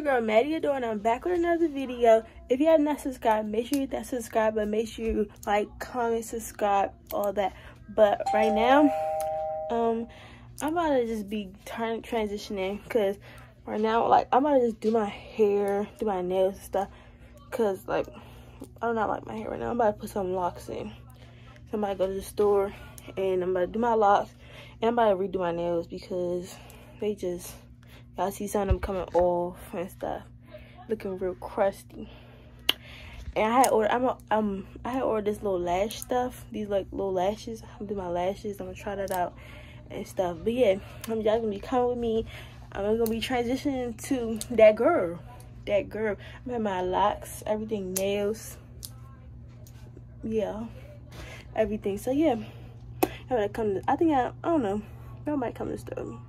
your girl Madi Adore and I'm back with another video. If you have not subscribed, make sure you hit that subscribe button. Make sure you like, comment, subscribe, all that. But right now, um, I'm about to just be turn transitioning because right now, like, I'm about to just do my hair, do my nails and stuff. Because, like, I do not like my hair right now. I'm about to put some locks in. So I'm about to go to the store and I'm about to do my locks. And I'm about to redo my nails because they just Y'all see some of them coming off and stuff. Looking real crusty. And I had ordered, I'm a, um, I had ordered this little lash stuff. These like little lashes. I'm doing my lashes. I'm gonna try that out and stuff. But yeah, I'm y'all gonna be coming with me. I'm gonna be transitioning to that girl. That girl. I'm having my locks, everything, nails. Yeah, everything. So yeah, I'm gonna come. To, I think I, I don't know. Y'all might come to store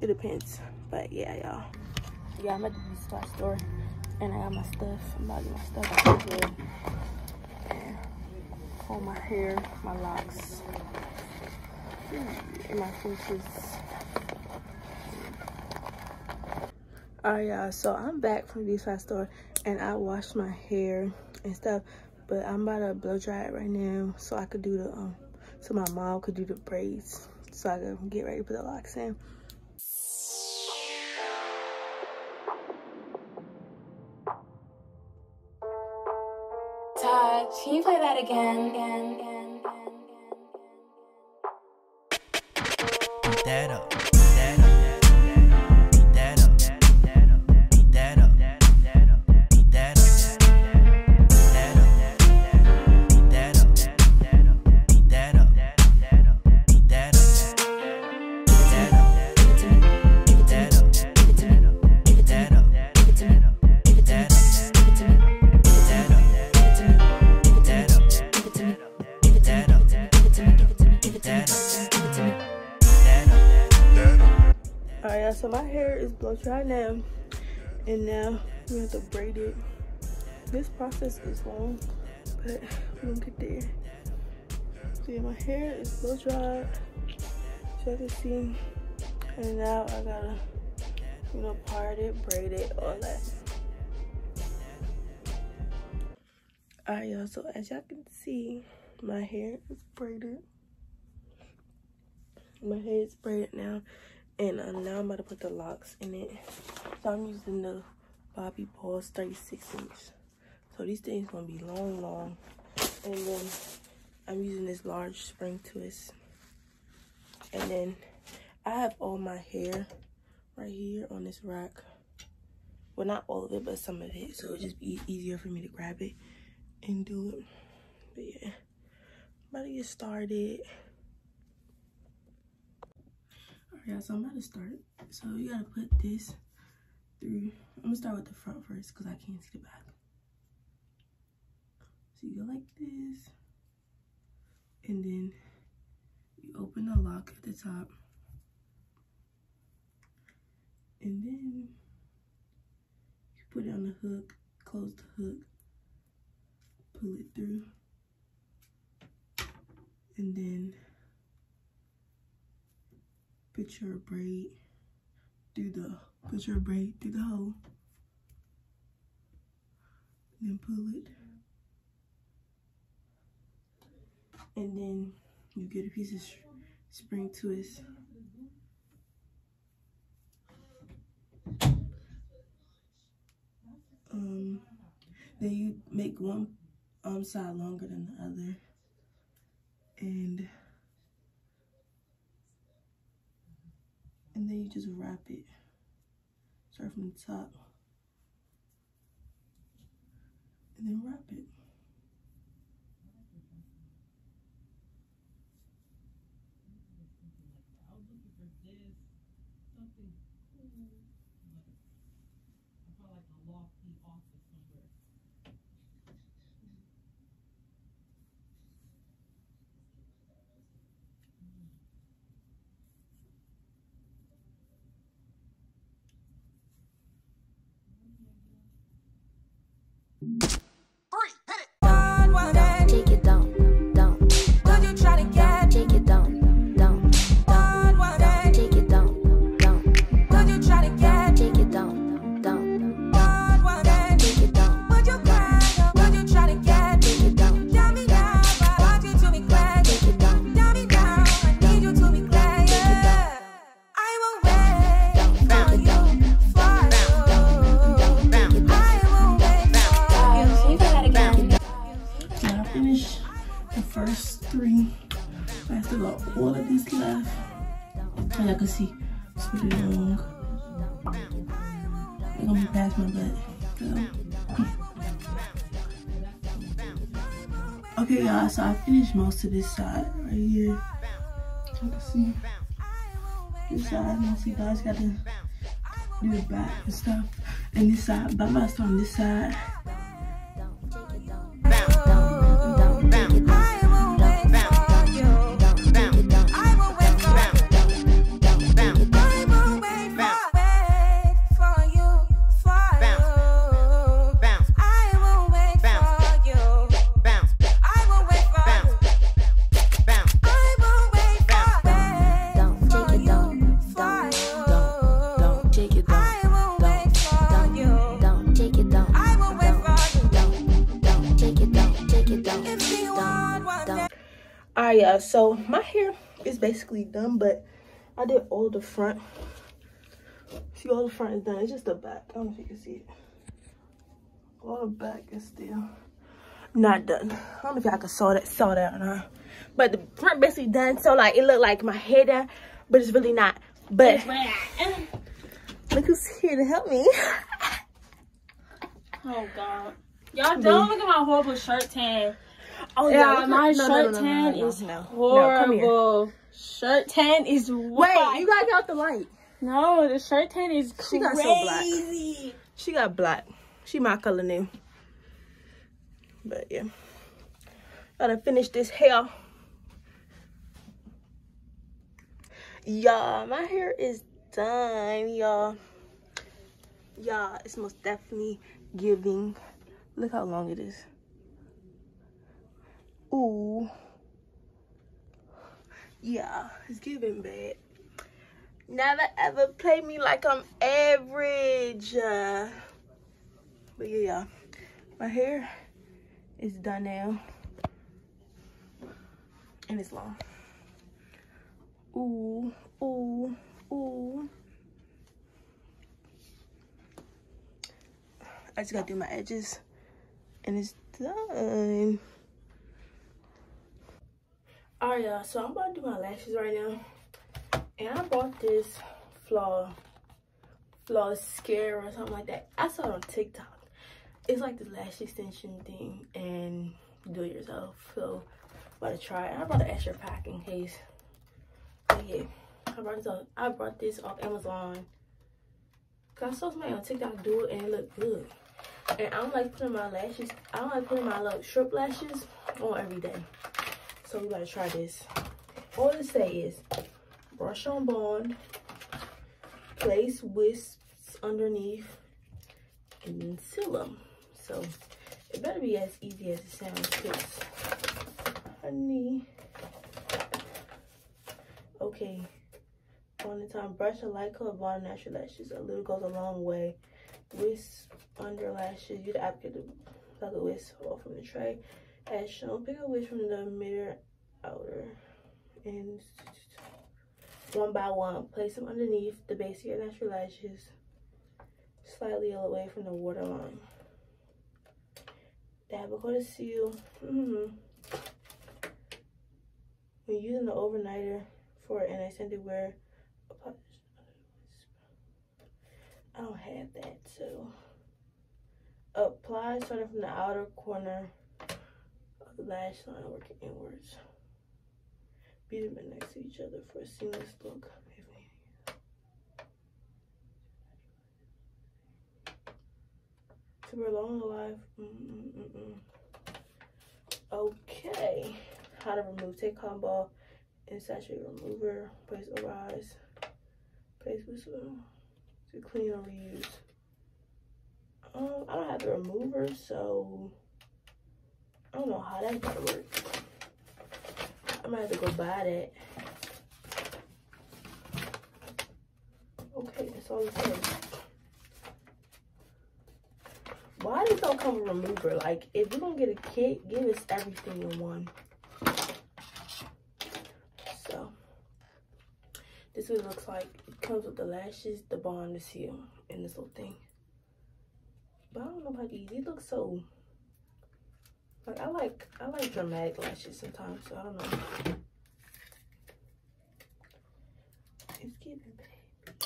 it depends but yeah y'all. Yeah i'm at the spot store and i got my stuff. I'm about to get my stuff out here. And all my hair my locks and my features. All right y'all so i'm back from the spot store and i washed my hair and stuff but i'm about to blow dry it right now so i could do the um so my mom could do the braids so i can get ready to put the locks in Can you play that again? again, again? Now. And now we have to braid it. This process is long but we gonna get there. See, my hair is blow dry so you can see. And now i gotta you know part it braid it all that. All right y'all so as y'all can see my hair is braided. My hair is braided now and uh, now I'm about to put the locks in it. So I'm using the Bobbi Boss 36 inch. So these things gonna be long, long. And then I'm using this large spring twist. And then I have all my hair right here on this rack. Well, not all of it, but some of it. So it'll just be easier for me to grab it and do it. But yeah, I'm about to get started yeah so i'm about to start. So you gotta put this through. I'm gonna start with the front first because i can't see the back. So you go like this and then you open the lock at the top. And then you put it on the hook close the hook pull it through. And then put your braid through the put your braid through the hole. Then pull it. And then you get a piece of spring twist. Um then you make one um side longer than the other. And and then you just wrap it. Start from the top. And then wrap it you most of this side right here. You can see this side, you see guys got to do the back and stuff. And this side, but on this side. Alright, So my hair is basically done, but I did all the front. See, all the front is done. It's just the back. I don't know if you can see it. All the back is still not done. I don't know if y'all can saw that, saw that or not. But the front basically done. So like it looked like my hair done, but it's really not. But look who's here to help me. oh God. Y'all don't look at my horrible shirt tan. Oh yeah, my no, shirt no, no, tan is horrible. shirt tan is white. Wait, you gotta get out the light. No, the shirt tan is she crazy. got so black. She got black. She my color new. But yeah. Gotta finish this hair. Y'all, my hair is done, y'all. Y'all, it's most definitely giving. Look how long it is. Ooh. Yeah, it's giving bad. Never ever play me like I'm average. Uh, but yeah. My hair is done now. And it's long. Ooh, ooh, ooh. I just gotta do my edges. And it's done. Alright, y'all. So I'm about to do my lashes right now. And I bought this flaw, Falscara or something like that. I saw it on TikTok. It's like the lash extension thing and do it yourself. So I'm about to try it. I brought an extra pack in case. But yeah, I brought this off, I brought this off Amazon. Cause I saw somebody on TikTok do it and it looked good. And I don't like putting my lashes, I don't like putting my little strip lashes on every day. So we gotta try this. All it say is brush on bond, place wisps underneath, and then seal them. So it better be as easy as it sounds, cause honey. Okay. On the time, brush a light color bond natural lashes. A little goes a long way. Wisp under lashes. You'd applicate the like a wisp off from the tray. As shown, pick a wish from the mirror outer and one by one, place them underneath the base of your natural lashes, slightly away from the waterline. Dab a coat of seal. Mm -hmm. When using the overnighter for an extended wear, I don't have that, so apply starting from the outer corner lash line working inwards. Beat them next to each other for a seamless look. Prolong the life. Mm -mm -mm okay. How to remove. Take cotton ball and saturate remover. Place over eyes. Place with to clean or reuse. Um, I don't have the remover, so I don't know how that's gonna work. I might have to go buy that. Okay, that's all it says. Why does don't come with a remover? Like, if you're gonna get a kit, give us everything in one. So, this is what it looks like. It comes with the lashes, the bond, the seal, and this little thing. But I don't know about these. These look so like I like I like dramatic lashes sometimes, so I don't know. It's giving baby.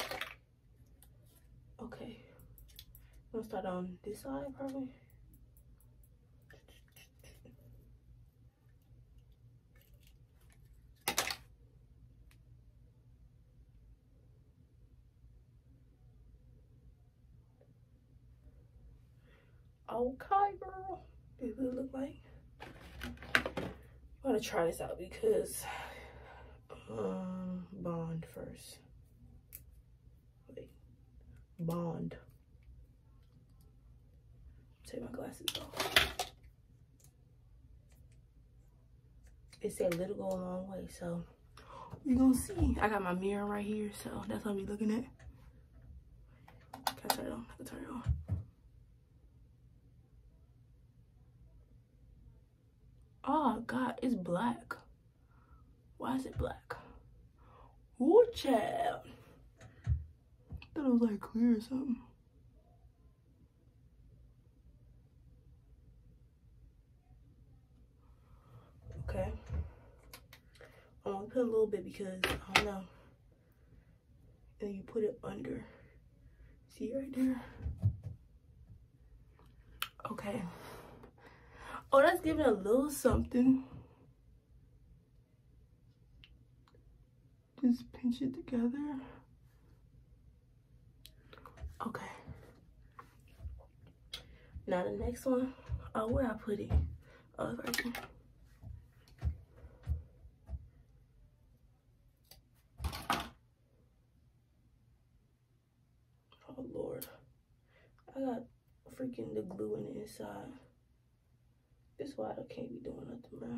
Okay. I'm gonna start on this side probably. Okay, girl. It look like. I'm gonna try this out because um bond first. Wait. Bond. Take my glasses off. It said little go a long way, so we gonna see. I got my mirror right here, so that's what I'm be looking at. Can I turn it on? I can turn it on. Oh God, it's black. Why is it black? Ooh, child. thought it was like clear or something. Okay. I'm gonna put a little bit because I don't know. And you put it under. See right there? Okay. Oh, that's giving a little something. Just pinch it together. Okay. Now the next one. Oh, where I put it? Oh, right here. Oh Lord. I got freaking the glue in the inside. This I can't be doing nothing, bro.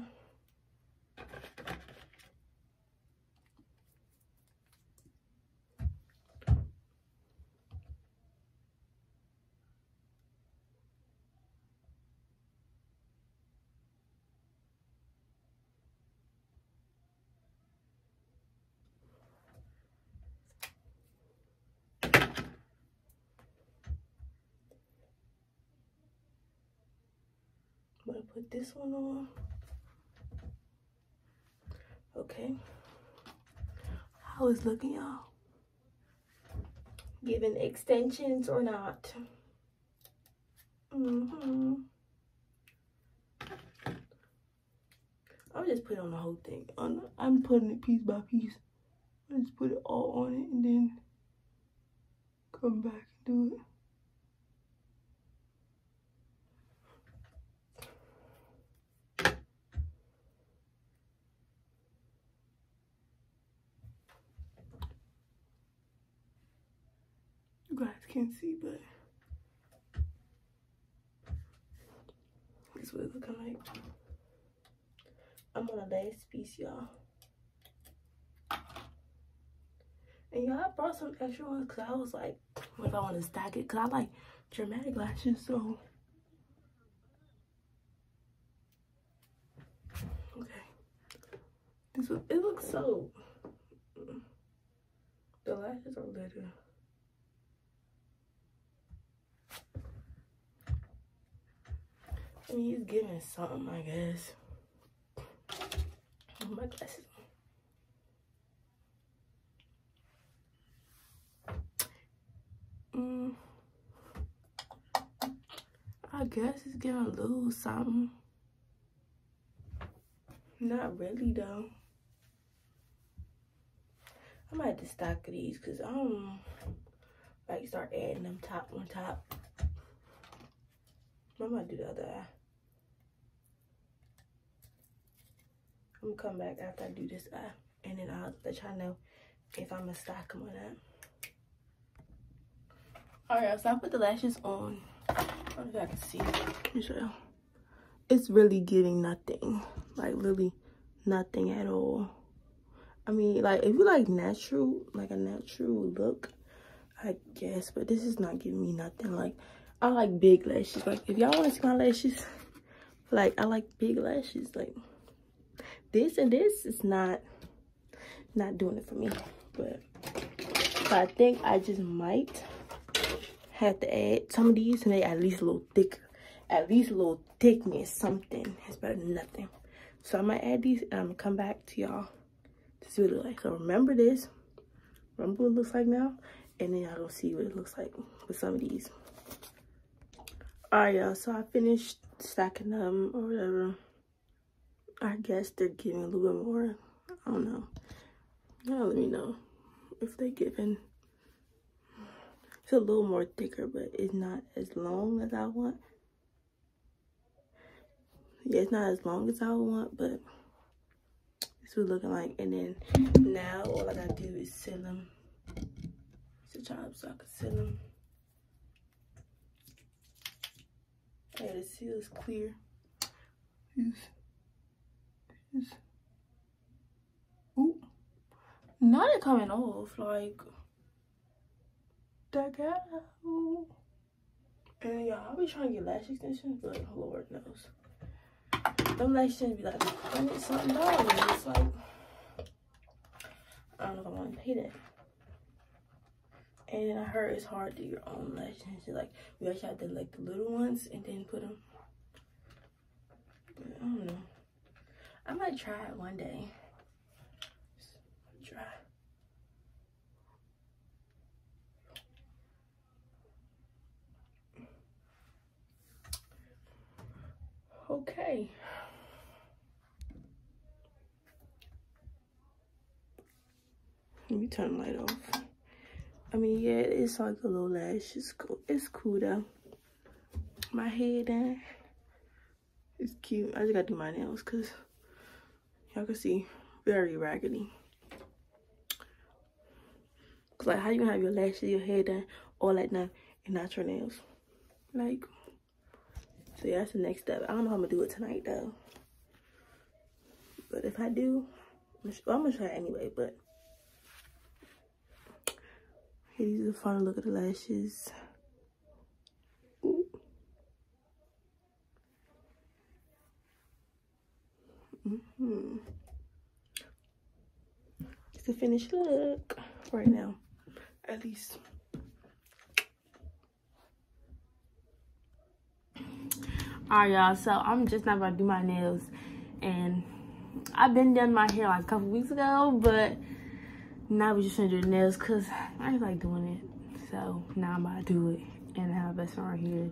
Put this one on. Okay. How is looking, y'all? Giving extensions or not? Mm hmm I'll just put it on the whole thing. I'm putting it piece by piece. I just put it all on it and then come back and do it. Can't see, but this is what it's looking like. I'm on a last piece, y'all. And y'all, I brought some extra ones because I was like, what if I want to stack it? Because I like dramatic lashes, so. Okay. This it looks so. The lashes are little. I mean, he's giving something, I guess. My glasses Mm. I guess it's gonna lose something. Not really, though. I might have to stack these because I don't like start adding them top on top. I might do the other eye. I'm gonna come back after I do this eye and then I'll let y'all know if I'm gonna stock them or not. Alright, so I put the lashes on. I don't know if I can see. Show. It's really giving nothing. Like really nothing at all. I mean, like if you like natural, like a natural look, I guess, but this is not giving me nothing. Like I like big lashes. Like if y'all want to see my lashes, like I like big lashes. Like this and this is not not doing it for me but, but i think i just might have to add some of these and they at least a little thicker at least a little thickness. Something is better than nothing. So i might add these and i'm gonna come back to y'all to see what it looks like. So remember this. Remember what it looks like now. And then y'all gonna see what it looks like with some of these. Alright, y'all. So I finished stacking them or whatever. I guess they're giving a little bit more. I don't know. Y'all let me know if they're giving. It's a little more thicker, but it's not as long as I want. Yeah, it's not as long as I want, but this was looking like. And then now all I gotta do is seal them. It's a job so I can seal them. Yeah, the seal is clear. Yes. Yes. Ooh. Not it coming off, like that guy. And y'all, I'll be trying to get lash extensions, but Lord knows. Them lash extensions be like hundred something dollars. It's like I don't know if I want to pay that. And I heard it's hard to do your own lash extensions. Like we actually have to like the little ones and then put them. But I don't know. I might try it one day. Try. Okay. Let me turn the light off. I mean, yeah, it's like a little lash. It's cool. It's cool though. My head down. It's cute. I just gotta do my nails because y'all can see very raggedy. Cause like how you gonna have your lashes, your hair done, all that and not your nails? Like, so yeah, that's the next step. I don't know how I'm gonna do it tonight though. But if I do, I'm gonna, try it anyway, but these are the final look at the lashes. Ooh. Mm -hmm. It's the finished look right now, at least. Alright, y'all. So I'm just not about to do my nails, and I've been done my hair like a couple weeks ago, but now we just gonna do the nails because I just like doing it. So now I'm about to do it, and I have a best friend right here.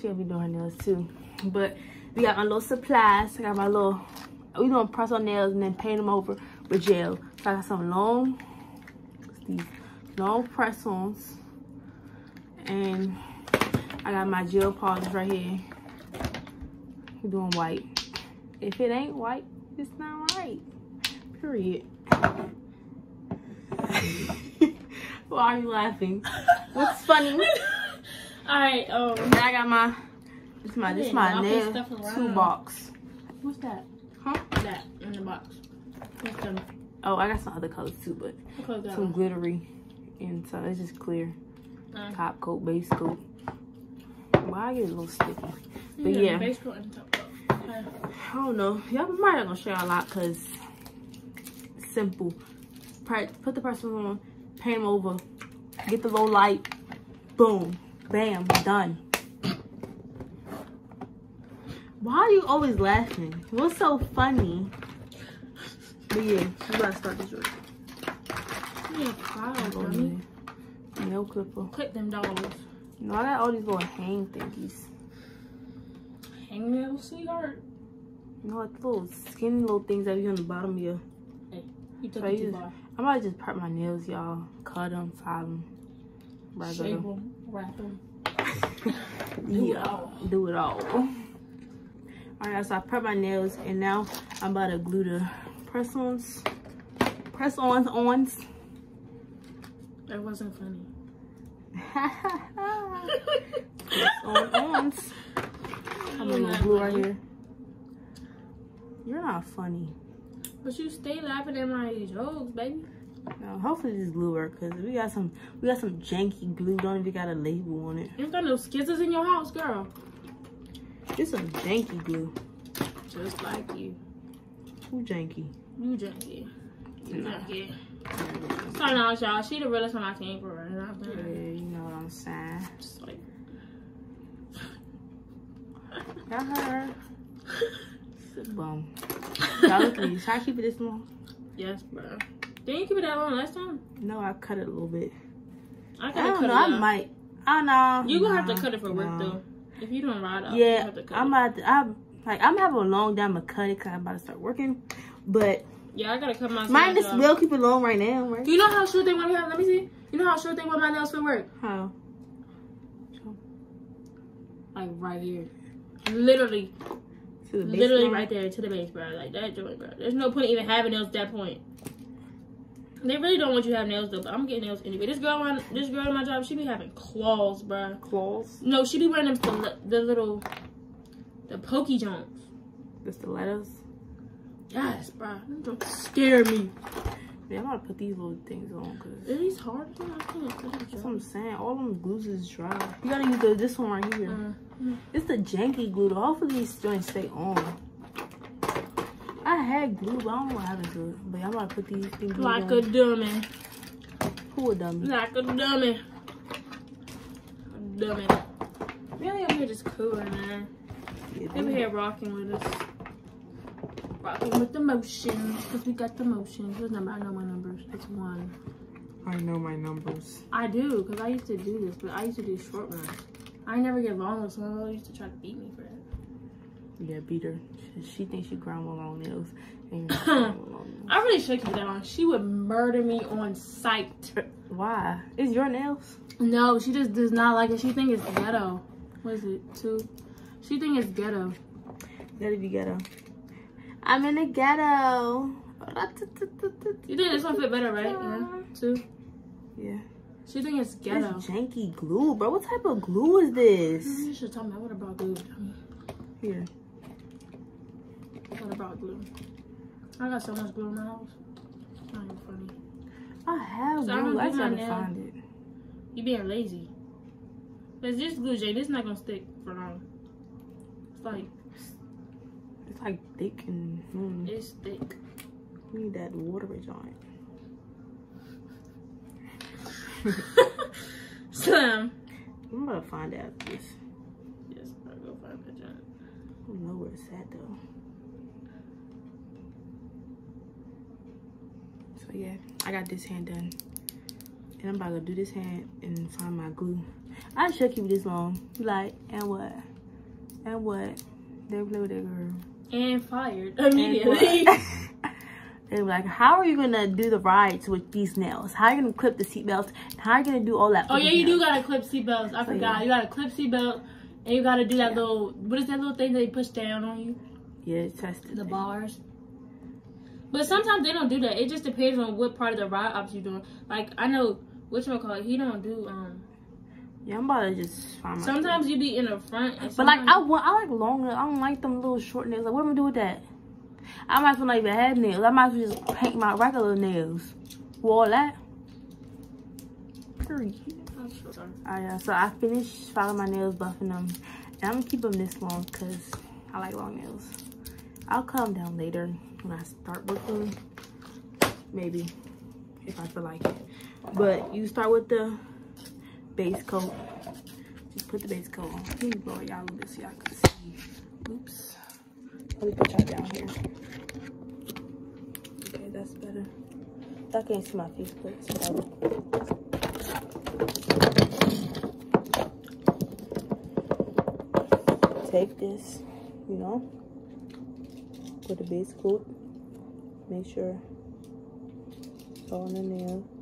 She'll be doing her nails too, but we got my little supplies. I got my little. We doing press on nails and then paint them over with gel. So I got some long, these long press-ons, and I got my gel polish right here. We're doing white. If it ain't white, it's not right. Period. Why are you laughing? What's funny? Alright, um I got my this my this my nail toolbox. What's that? Huh? That in the box. What's them? Oh, I got some other colors too, but some glittery and so it's just clear. Uh, top coat, base coat. Why I get a little sticky? But yeah. yeah. Base coat and top coat. Okay. I don't know. Y'all might not gonna share a lot because simple. Put the person on, paint them over, get the low light, boom, bam, done. Why are you always laughing? What's so funny? But yeah, you gotta start this work. Yeah, file, dummy. No clipper. Clip them dollars. No, I got all these little hang thingies. Hangnail, sweetheart? No, like little skinny little things that be on the bottom of your... Hey, you took so it too far. I might just prep my nails, y'all. Cut them, file them. Shape them, wrap them. do yeah, it all. Do it all. Alright, so I prep my nails and now I'm about to glue the press-ons. Press-ons, ons. That wasn't funny. press-on, ons. I'm gonna glue right here. You're not funny. But you stay laughing at my jokes, baby. No, hopefully this glue work because we got some we got some janky glue. Don't even got a label on it. You got no skizzles in your house, girl. It's some janky glue. Just like you. Who janky? You janky. You nah. janky. Sorry, no, y'all. She the realest when I came for her. Yeah, you know what I'm saying. Just like. Got her. bum. Y'all please. How I keep it this long? Yes, bro. Didn't you keep it that long last time? No, I cut it a little bit. I, I don't know. I might. I know. You gonna have to cut it for work though. If you don't ride up, yeah, I'm about to, I'm like I'm having a long day. I'm gonna cut it because I'm about to start working. But yeah, I gotta cut my. Mine is will keep it long right now. Right? Do you know how short they want me to have? Let me see. You know how short they want my nails for work? How? Like right here, literally. Literally right there to the base, bro. Like that joint, bro. There's no point even having nails at that point. They really don't want you to have nails though, but I'm getting nails anyway. This girl on this girl in my job, she be having claws, bro. Claws? No, she be wearing them the, the little the pokey joints. The stilettos? Yes, bro. Don't scare me. Yeah, I'm gonna put these little things on because it is hard. I can't. That's what I'm saying. All them glues is dry. You gotta use the, this one right here. Mm. It's the janky glue. All Hopefully these joints stay on. I had glue, but I don't know happened to it. But I'm gonna put these things Like a dummy. Who a dummy? Like a dummy. A dummy. Really, I'm here just cooling, man. Yeah, I'm here rocking with us. Rocking with the motions, because we got the motions. What number? I know my numbers. It's one. I know my numbers. I do, because I used to do this, but I used to do short ones. I never get long ones, so my mother used to try to beat me for it. Yeah, beat her. She, she thinks she ground long nails. I really should keep that on. She would murder me on sight. Uh, why? Is your nails? No, she just does not like it. She think it's ghetto. What is it? Two? She think it's ghetto. Gotta be ghetto. I'm in the ghetto. You think this one fit better, right? Yeah. Two. Yeah. She think it's ghetto. This janky glue, bro. What type of glue is this? You should tell me. I would have brought glue. Here. What about glue? I got so much glue in my house. Not even funny. I have so glue. I, I trying to find it. You being lazy. Cause this glue, Jay, this not gonna stick for long. It's like it's like thick and mm. it's thick. You need that waterage on it. Slim. I'm gonna find out this. Yes, I'll go find that giant. I don't know where it's at though. So yeah, I got this hand done. And I'm about to do this hand and find my glue. I should keep this long. Like, and what? And what? They play with that girl. And fired immediately. they were like, how are you gonna do the rides with these nails? How are you gonna clip the seatbelts? How are you gonna do all that? Oh yeah, you nails? do gotta clip seatbelts. I so, forgot. Yeah. You gotta clip seatbelt and you gotta do that yeah. little what is that little thing they push down on you? Yeah, it's test The bars. But sometimes they don't do that. It just depends on what part of the ride ops you're doing. Like I know which one call it. He don't do um. Yeah, I'm about to just find Sometimes you be in the front. but like I want, I like long. I don't like them little short nails. Like what am I gonna do with that? I might as well not even have nails. I might as well just paint my regular nails. Wall that. Period. Alright, yeah, uh, so I finished filing my nails, buffing them. And I'm gonna keep them this long because I like long nails. I'll calm down later when I start working. Maybe, if I feel like it. But you start with the base coat. Just put the base coat on. Me blow y'all a little bit so y'all can see. Oops. Let me put y'all down here. Okay, that's better. I can't see my face, but. Take this, you know, put the base coat make sure it's all in the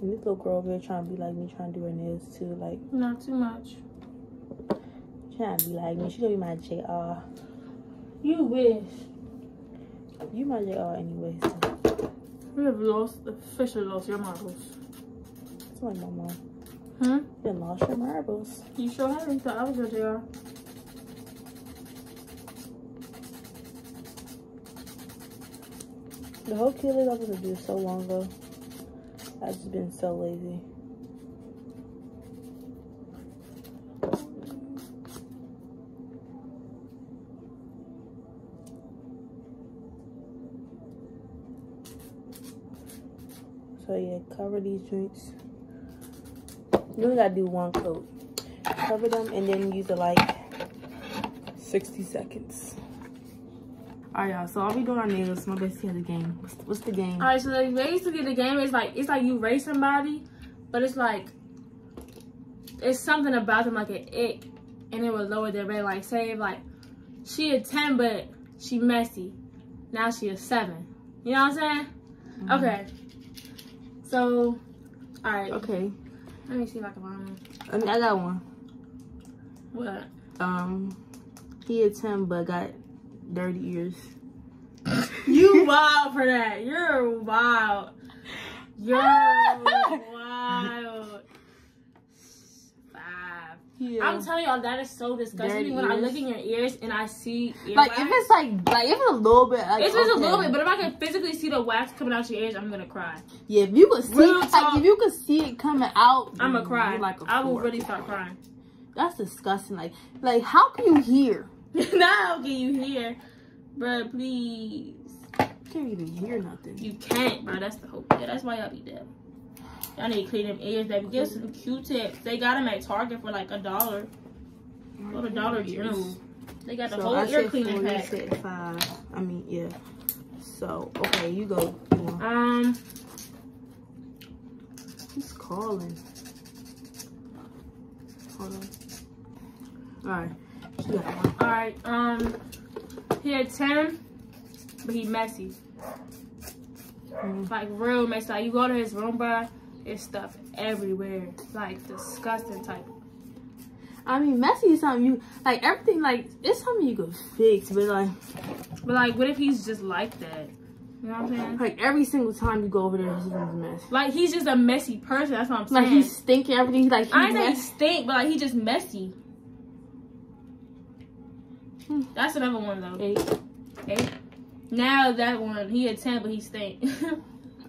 And this little girl over here trying to be like me, trying to do her nails too, like not too much. Trying to be like me. She gonna be my JR. You wish. You my JR anyways. So. We have lost officially lost your marbles. That's my mama. Hmm? You lost your marbles. You sure haven't thought I was your JR. The whole Keely I was gonna do so long ago. I've just been so lazy. So yeah, cover these joints. You only gotta do one coat. Cover them and then use it like 60 seconds. All right, y'all. So I'll be doing our nails. My bestie has a game. What's, what's the game? All right, so like, basically the game is like it's like you raise somebody, but it's like it's something about them like an ick, and it will lower their rate. Like say like she a ten, but she messy. Now she a seven. You know what I'm saying? Mm-hmm. Okay. So, all right. Okay. Let me see if I can find one. I mean, I got one. What? Um, he a ten, but got dirty ears. You wild for that. You're wild. You're wild. Five. Yeah. I'm telling y'all that is so disgusting. Dirty when I look in your ears and I see ear like if it's like like if it's a little bit like it's just okay. a little bit, but if I can physically see the wax coming out your ears, I'm gonna cry. yeah, if you could see Real like talk. if you could see it coming out, I'm gonna cry. Like a I will really start crying. That's disgusting. Like like how can you hear? now can you hear, Bruh, Please, You can't even hear nothing. you can't, bro. That's the whole. Yeah, that's why y'all be dead. Y'all need to clean them ears, baby. Get some Q-tips. They got them at Target for like a dollar. Go to Dollar General. They got the So whole I ear cleaning pack. said five. I mean, yeah. So okay, you go. You Um, He's calling. Hold on. All right. She got one. all right. Um, he had ten, but he messy. Mhm. Like real messy. Like you go to his room, bro. it's stuff everywhere. Like disgusting type. I mean, messy is something you like. Everything like it's something you could fix, but like But like, what if he's just like that? You know what I'm saying? like every single time you go over there, his room's a mess. Like he's just a messy person. That's what I'm saying. Like he's stinking everything. Like I he's ain't say he stink, but like he just messy. Hmm. That's another one though. Eight. Okay. Now that one, he had ten, but he stink.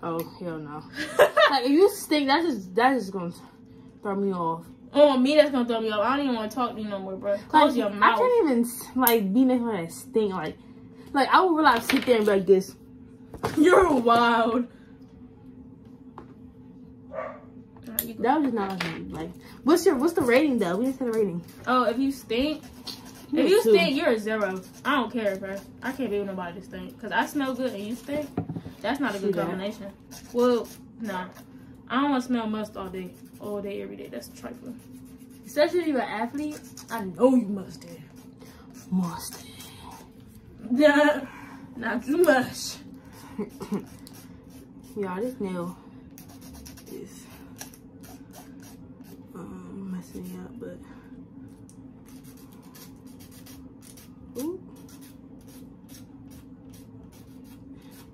Oh hell no! Like if you stink, that's just that's just gonna throw me off. oh, me, that's gonna throw me off. I don't even want to talk to you no more, bro. Close Like, your mouth. I can't even like be next to that stink. Like, like I would realize sit there and be like this. You're wild. Alright, you go. That was just not like, like what's your what's the rating though? We didn't say the rating. Oh, if you stink, If you stink, you're a zero. I don't care, bro. I can't be with nobody that stink. Cause I smell good and you stink. That's not a good combination. Well, nah. I don't want to smell must all day, all day, every day. That's trifling. Especially if you're an athlete. I know you must have. Must. Yeah, not too much. Y'all, this nail is um, messing me up, but Ooh.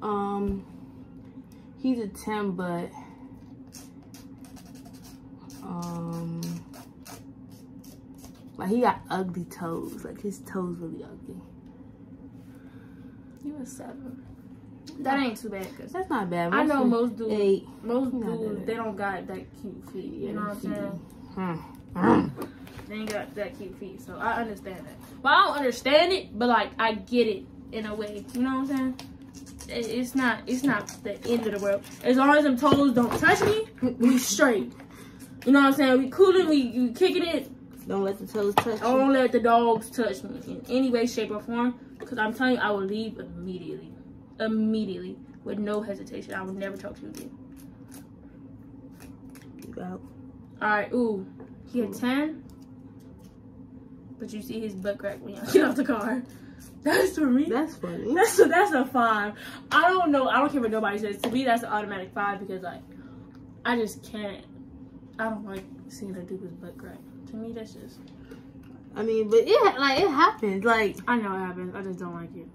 um, he's a ten, but um, like he got ugly toes. Like his toes really ugly. You a seven. That ain't too bad, cause That's not bad. I know most dudes. eight. Most dudes, they don't got that cute feet. You know what I'm saying? Hmm. Hmm. They ain't got that cute feet, so I understand that. But I don't understand it, but like I get it in a way. You know what I'm saying? It's not. It's not the end of the world. As long as them toes don't touch me, we straight. You know what I'm saying? We cooling. We, we kicking it. Don't let the toes touch you. Don't let the dogs touch me in any way, shape, or form. Because I'm telling you, I will leave immediately. Immediately. With no hesitation. I will never talk to you again. You out. Alright, ooh. He had 10. But you see his butt crack when y'all get out the car. That's for me. That's funny. That's a, that's a five. I don't know. I don't care what nobody says. To me, that's an automatic five because, like, I just can't. I don't like seeing a dude with butt crack. To me, that's just. I mean, but it like it happens. Like I know it happens. I just don't like it.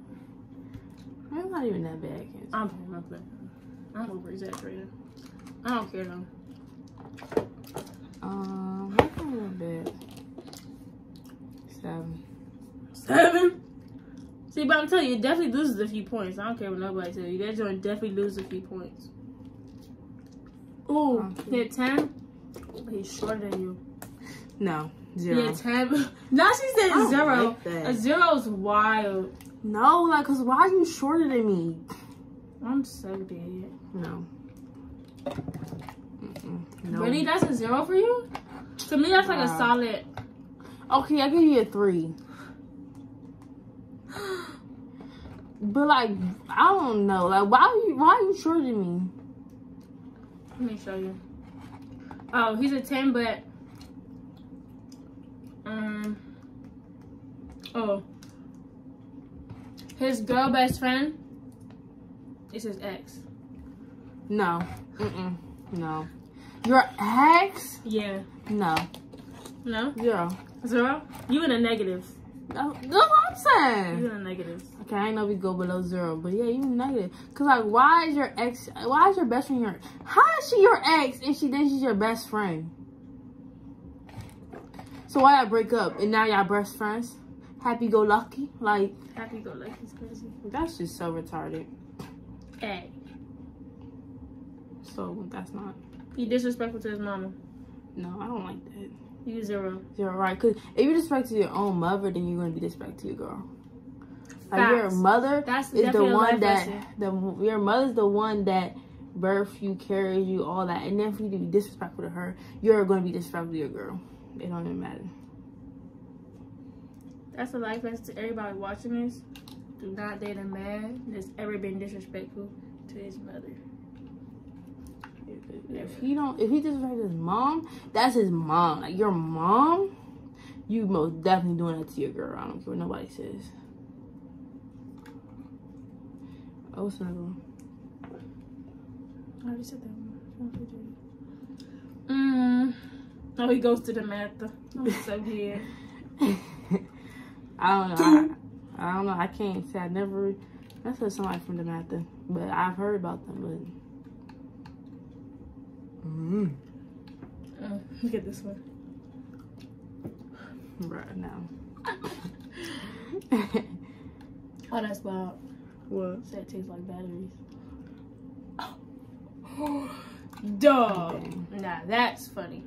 it's not even that bad. I'm playing. I'm playing. I'm over exaggerating. I don't care though. Um, that's not bad. Um, Seven. Seven. See, but I'm telling you, it definitely loses a few points. I don't care what nobody tell you. That joint definitely loses a few points. Oh, Ooh, Okay. he had ten. He's shorter than you. No, He zero. had ten. now she said zero. like a zero is wild. No, like, cause why are you shorter than me? I'm so dead. No. Mm-mm. No. Really, that's a zero for you? To me, that's like a solid. Okay, I give you a three. But like, I don't know. Like, why are you why are you than me? Let me show you. Oh, he's a 10, but um oh his girl best friend is his ex. No. Mm-mm. No. Your ex? Yeah. No. No? Zero. Zero? You in the negatives. No, that's what I'm saying. You in the negatives. Okay, I know we go below zero, but yeah, you negative. Cause like, why is your ex? Why is your best friend your? How is she your ex and she then she's your best friend? So why y'all break up and now y'all best friends? Happy go lucky? Like Happy go lucky is crazy. that's just so retarded. Hey. So that's not. He disrespectful to his mama. No, I don't like that. You zero. You're right. Cause if you disrespect to your own mother, then you're gonna be disrespect to your girl. Like your mother That's is the one that lesson. the your mother's the one that birthed you, carries you, all that. And then for you to be disrespectful to her, you're gonna be disrespectful to your girl. It don't even matter. That's a life lesson to everybody watching this. Do not date a man that's ever been disrespectful to his mother. If he don't, if he disrespects his mom, that's his mom. Like your mom, you most definitely doing that to your girl. I don't care what nobody says. Oh, snuggle. I already said that one. Mm. Oh, he goes to the matter. I'm so dead. I don't know. I, I don't know. I can't say I never. I said somebody from the Matha, but I've heard about them. But mm, Mm, look at this one. right now. Oh, that's wild. what? That tastes like batteries. Dog. Nah, that's funny.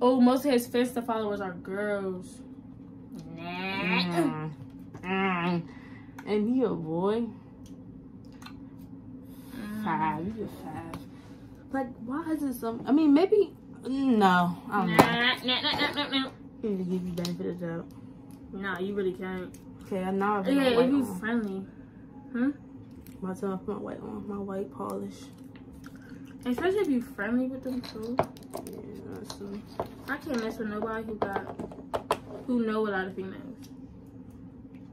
Oh, most of his Finsta followers are girls. Nah. Mm, mm. And he a boy. Five. You just five. Like, why is it some? I mean, maybe. No, I don't know. Nah, nah, nah, nah, nah, nah. You need to give you benefit of the doubt. Nah, you really can't. Okay, I now I've Yeah, my if white you on. friendly. Hmm? My time I put my white on, my white polish. Especially if you friendly with them too. Yeah, that's um, I can't mess with nobody who got who know a lot of females.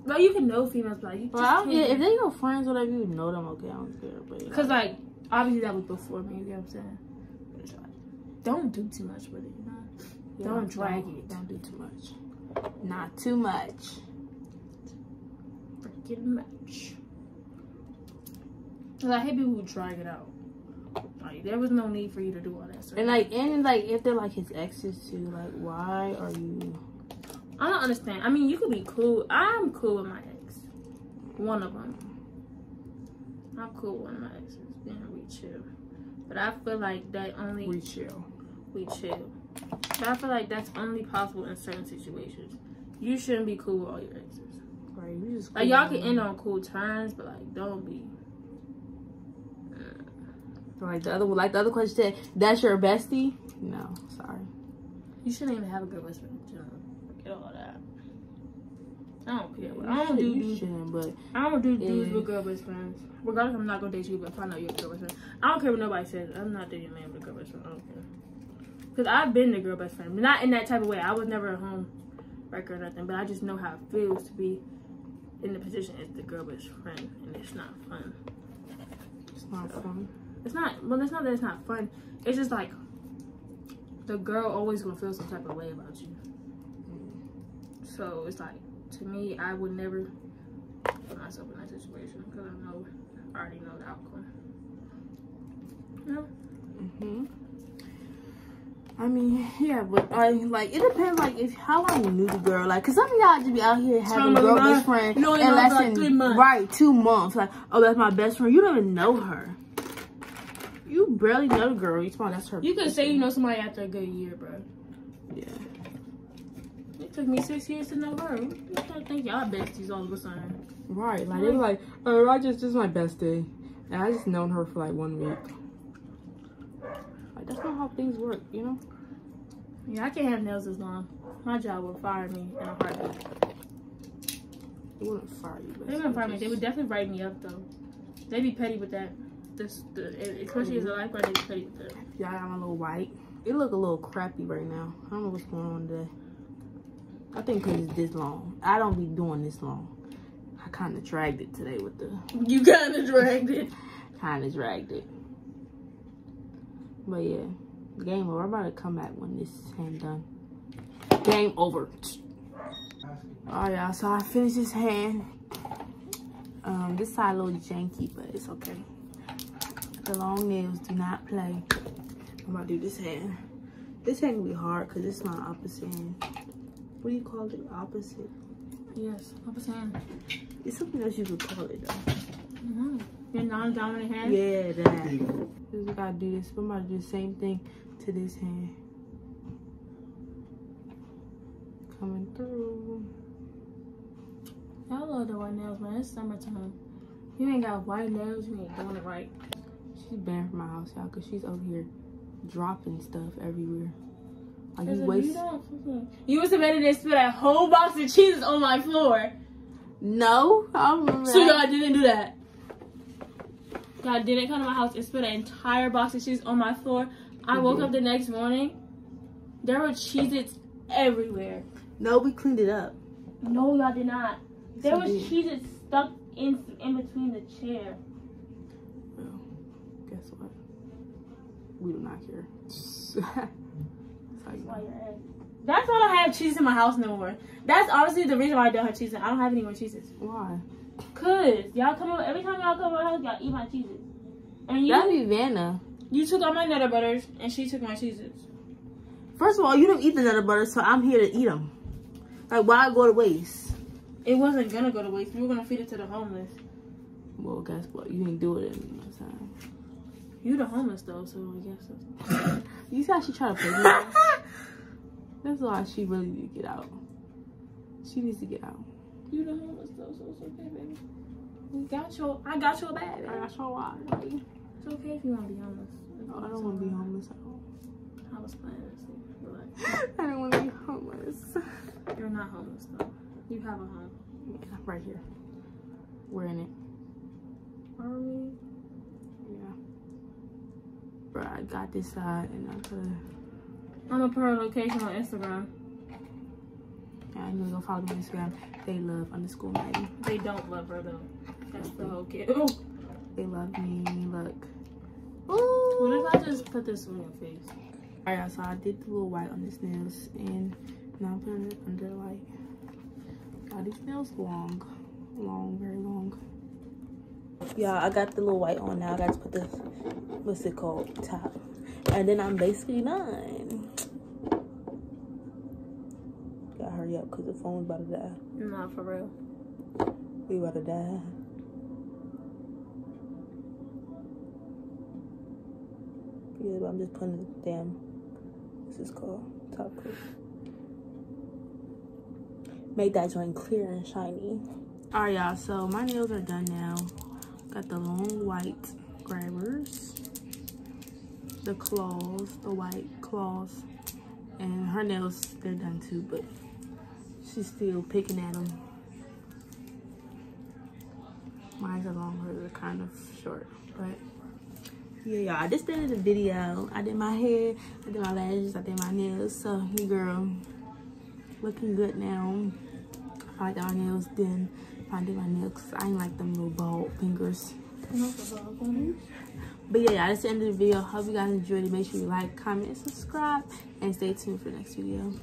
But you can know females, but like, you Well, I can't. yeah, if they're your friends, or whatever, you know them, okay, I don't care. But Cause like obviously that was before me. You know what I'm saying? But it's like, don't do too much with it. You know? yeah, don't drag don't, it. Don't do too much. Not too much. Freaking much. Cause I hate people who drag it out. Like there was no need for you to do all that stuff. And like, and like, if they're like his exes too, like, why are you? I don't understand. I mean, you could be cool. I'm cool with my ex. One of them. I'm cool with one of my exes. Being we chill. But I feel like that only We chill. We chill. But I feel like that's only possible in certain situations. You shouldn't be cool with all your exes. Right, you just Like y'all can end on cool terms, but like don't be. like the other, like the other question said. That's your bestie? No, sorry. You shouldn't even have a girl best friend. in general. Forget all that. I don't care. I don't do dudes. but I don't do dudes with girl best friends. Regardless, I'm not gonna date you, but if I know you're a girl best friend, I don't care what nobody says. I'm not dating a man with a girl best friend. I don't care. Cause I've been the girl best friend, not in that type of way. I was never a home wrecker or nothing, but I just know how it feels to be in the position as the girl best friend, and it's not fun. it's not fun. It's not. Well, it's not that it's not fun. It's just like the girl always gonna feel some type of way about you. So it's like to me, I would never put myself in that situation because I know, I already know the outcome. No, hmm I mean, yeah, but I like it depends. Like if how long you knew the girl, like, cause some of y'all just be out here having a girl best friend and less about than three months. right two months. Like, oh, that's my best friend. You don't even know her. You barely know the girl. You talking that's her. you could say you know somebody after a good year, bro. Yeah. It took me six years to know her. You don't think y'all besties all of a sudden? Right. Like they're like, oh, I just this is my bestie, and I just known her for like one week. That's not how things work, you know. Yeah, I can't have nails this long. My job will fire me in a heartbeat. They wouldn't fire you. They wouldn't fire me. They would definitely write me up though. They'd be petty with that. This, the, especially as a mm-hmm. lifeguard, they'd be petty with that. Y'all got my little white. It look a little crappy right now. I don't know what's going on today. I think because it's this long. I don't be doing this long. I kind of dragged it today with the... You kind of dragged it. Kind of dragged it. But yeah. Game over. I'm about to come back when this hand done. Game over. Alright, y'all. So I finished this hand. Um, this side a little janky, but it's okay. The long nails do not play. I'm about to do this hand. This hand will be hard because it's my opposite hand. What do you call it? Opposite? Yes, opposite hand. It's something else you could call it though. Mm-hmm. Your non-dominant hand. Yeah, that. We gotta do this. I'm about to do the same thing to this hand. Coming through. Y'all love the white nails, man. It's summertime. You ain't got white nails, you ain't doing it right. She's banned from my house, y'all, because she's over here dropping stuff everywhere. Like, you if waste. you don't fucking- You was ready to spit a whole box of cheeses on my floor. No, I don't remember. So y'all didn't do that. Y'all didn't come to my house and spit an entire box of cheese on my floor. I We woke up the next morning. There were Cheez-Its everywhere. No, we cleaned it up. No, y'all did not. There was. Cheez-Its stuck in in between the chair. Well, guess what? We do not care. That's how you Why know. That's why I don't have cheese in my house no more. That's honestly the reason why I don't have cheese. I don't have any more cheeses. Why? Cause y'all come over every time y'all come over my house, y'all eat my cheeses. And you That'd be Vanna. you took all my Nutter Butters and she took my cheeses. First of all, you don't eat the nutter butter, so I'm here to eat them. Like, why go to waste? It wasn't gonna go to waste. We were gonna feed it to the homeless. Well, guess what? You didn't do it no time. You the homeless though, so I guess. That's... You see how she tried to play me? That's why she really need to get out. She needs to get out. You the homeless though, so it's okay, baby. We got your, I got your bag. baby. I got your why. It's okay if you want to be homeless. No, I don't want to be homeless at all. I was playing this. Relax. I don't want to be homeless. You're not homeless though. You have a home. Yeah, right here. We're in it. Are we? Yeah. Bro, I got this side and I'm gonna. I'm gonna put her location on Instagram. I'm gonna go follow me on Instagram. They love underscore Madi. They don't love her though. That's the whole kid. They love me. Look. What if I just put this on your face? Alright, so I did the little white on these nails and now I'm putting it under the light. God, these nails long. Long, very long. Yeah, I got the little white on now. I got to put the, what's it called, top. And then I'm basically done. Gotta hurry up because the phone's about to die. Not for real. We about to die. Yeah, but I'm just putting the damn, this called? Top coat. Make that joint clear and shiny. Alright, y'all, so my nails are done now. Got the long white grabbers. The claws, the white claws. And her nails, they're done too, but she's still picking at them. Mine's are long, hers are kind of short, but yeah, y'all. This did the video. I did my hair, I did my lashes, I did my nails. So, your girl looking good now. I like my nails done. I did my nails I ain't like them little bald fingers. But yeah, y'all, that's the end of the video. Hope you guys enjoyed it. Make sure you like, comment, and subscribe. And stay tuned for the next video.